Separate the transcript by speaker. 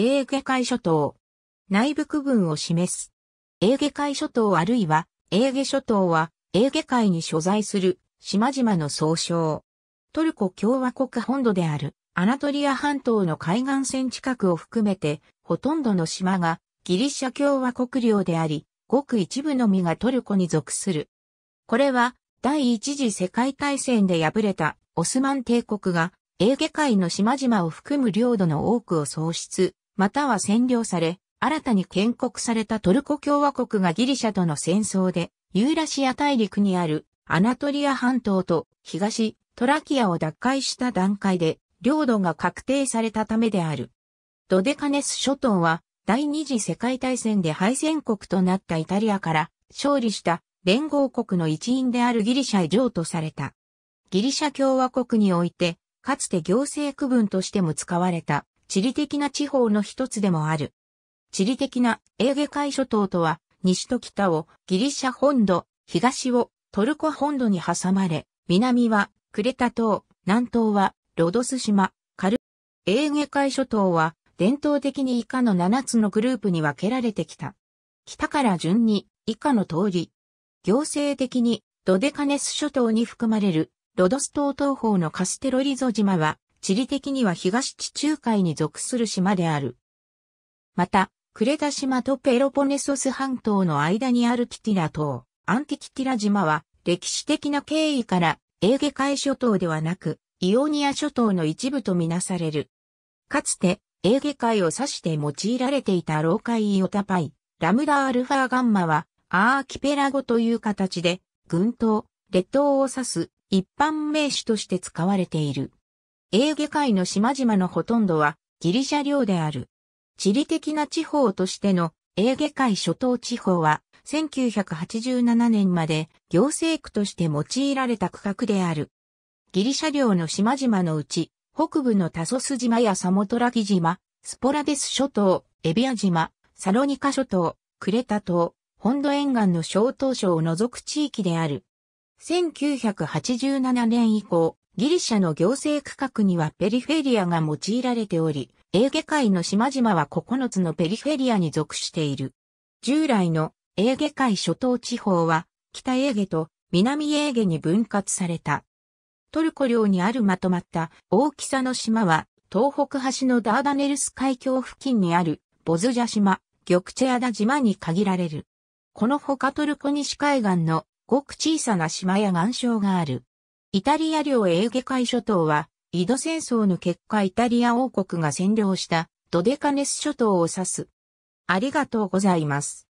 Speaker 1: エーゲ海諸島。内部区分を示す。エーゲ海諸島あるいは、エーゲ諸島は、エーゲ海に所在する島々の総称。トルコ共和国本土であるアナトリア半島の海岸線近くを含めて、ほとんどの島がギリシャ共和国領であり、ごく一部のみがトルコに属する。これは、第一次世界大戦で敗れたオスマン帝国が、エーゲ海の島々を含む領土の多くを喪失、または占領され、新たに建国されたトルコ共和国がギリシャとの戦争で、ユーラシア大陸にあるアナトリア半島と東トラキアを奪回した段階で領土が確定されたためである。ドデカネス諸島は第二次世界大戦で敗戦国となったイタリアから勝利した連合国の一員であるギリシャへ譲渡された。ギリシャ共和国において、かつて行政区分としても使われた地理的な地方の一つでもある。地理的なエーゲ海諸島とは、西と北をギリシャ本土、東をトルコ本土に挟まれ、南はクレタ島、南東はロドス島、カル、エーゲ海諸島は伝統的に以下の7つのグループに分けられてきた。北から順に以下の通り。行政的にドデカネス諸島に含まれるロドス島東方のカステロリゾ島は地理的には東地中海に属する島である。また、クレタ島とペロポネソス半島の間にあるキティラ島、アンティキティラ島は、歴史的な経緯から、エーゲ海諸島ではなく、イオニア諸島の一部とみなされる。かつて、エーゲ海を指して用いられていたローカイイオタパイ、ラムダアルファガンマは、アーキペラゴという形で、群島、列島を指す一般名詞として使われている。エーゲ海の島々のほとんどはギリシャ領である。地理的な地方としてのエーゲ海諸島地方は1987年まで行政区として用いられた区画である。ギリシャ領の島々のうち、北部のタソス島やサモトラキ島、スポラデス諸島、エビア島、サロニカ諸島、クレタ島、本土沿岸の小島省を除く地域である。1987年以降、ギリシャの行政区画にはペリフェリアが用いられており、エーゲ海の島々は9つのペリフェリアに属している。従来のエーゲ海諸島地方は北エーゲと南エーゲに分割された。トルコ領にあるまとまった大きさの島は東北端のダーダネルス海峡付近にあるボズジャ島、ギョクチェアダ島に限られる。この他トルコ西海岸のごく小さな島や岩礁がある。イタリア領エーゲ海諸島は、井戸戦争の結果イタリア王国が占領したドデカネス諸島を指す。ありがとうございます。